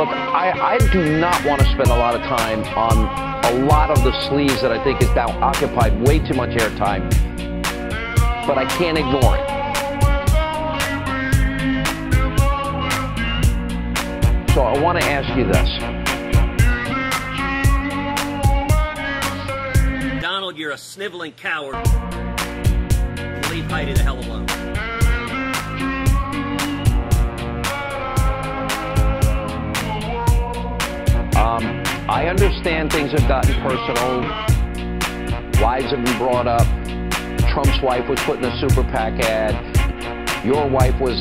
Look, I, I do not want to spend a lot of time on a lot of the sleaze that I think is now occupied way too much airtime, but I can't ignore it. So I want to ask you this. Donald, you're a sniveling coward. Leave Heidi the hell alone. I understand things have gotten personal. Wives have been brought up. Trump's wife was put in a super PAC ad. Your wife was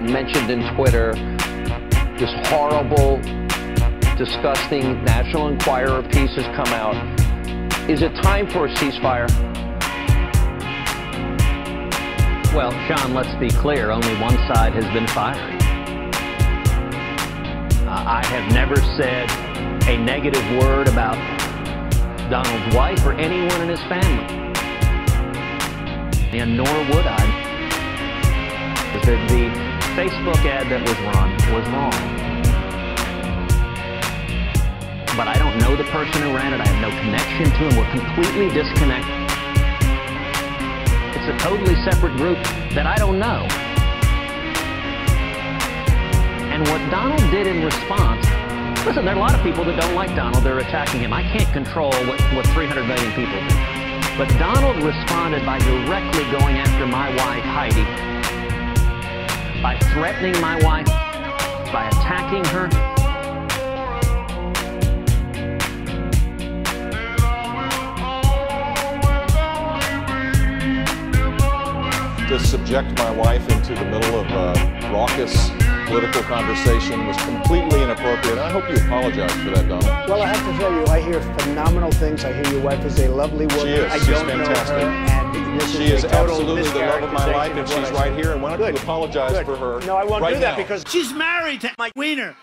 mentioned in Twitter. This horrible, disgusting National Enquirer piece has come out. Is it time for a ceasefire? Well, Sean, let's be clear. Only one side has been firing. I have never said a negative word about Donald's wife or anyone in his family. And nor would I. The, the Facebook ad that was run was wrong. But I don't know the person who ran it. I have no connection to him. We're completely disconnected. It's a totally separate group that I don't know. And what Donald did in response, listen, there are a lot of people that don't like Donald. They're attacking him. I can't control what, what 300 million people do. But Donald responded by directly going after my wife, Heidi, by threatening my wife, by attacking her. To subject my wife into the middle of a raucous political conversation was completely inappropriate. I hope you apologize for that, Donald. Well, I have to tell you, I hear phenomenal things. I hear your wife is a lovely woman. She is. I She's don't fantastic. know her, and this She is, is absolutely the love of my life, mischaracterization and she's right here. And why don't Good. you apologize Good. for her? No, I won't right do that now? because She's married to Mike Weiner.